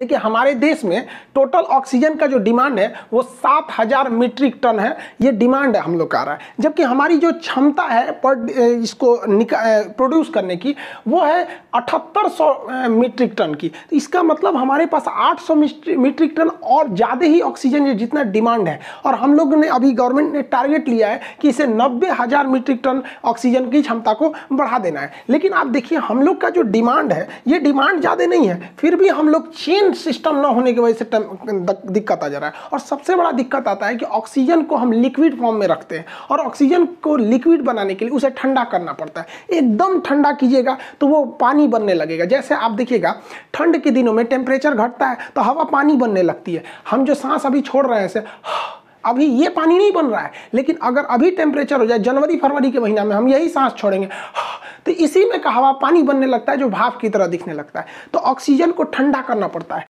देखिए, हमारे देश में टोटल ऑक्सीजन का जो डिमांड है, वो सात हज़ार मीट्रिक टन है। ये डिमांड है हम लोग का रहा है। जबकि हमारी जो क्षमता है पर इसको प्रोड्यूस करने की, वो है अठहत्तर सौ मीट्रिक टन की। तो इसका मतलब हमारे पास 800 मीट्रिक टन और ज़्यादा ही ऑक्सीजन जितना डिमांड है। और हम लोग ने अभी गवर्नमेंट ने टारगेट लिया है कि इसे नब्बे हज़ार मीट्रिक टन ऑक्सीजन की क्षमता को बढ़ा देना है। लेकिन आप देखिए, हम लोग का जो डिमांड है, ये डिमांड ज़्यादा नहीं है। फिर भी हम लोग चेन चेन सिस्टम ना होने की वजह से दिक्कत आ जा रहा है। और सबसे बड़ा दिक्कत आता है कि ऑक्सीजन को हम लिक्विड फॉर्म में रखते हैं और ऑक्सीजन को लिक्विड बनाने के लिए उसे ठंडा करना पड़ता है। एकदम ठंडा कीजिएगा तो वो पानी बनने लगेगा। जैसे आप देखिएगा, ठंड के दिनों में टेम्परेचर घटता है तो हवा पानी बनने लगती है। हम जो सांस अभी छोड़ रहे हैं से अभी ये पानी नहीं बन रहा है। लेकिन अगर अभी टेम्परेचर हो जाए, जनवरी फरवरी के महीना में हम यही सांस छोड़ेंगे तो इसी में हवा पानी बनने लगता है, जो भाप की तरह दिखने लगता है। तो ऑक्सीजन को ठंडा करना पड़ता है।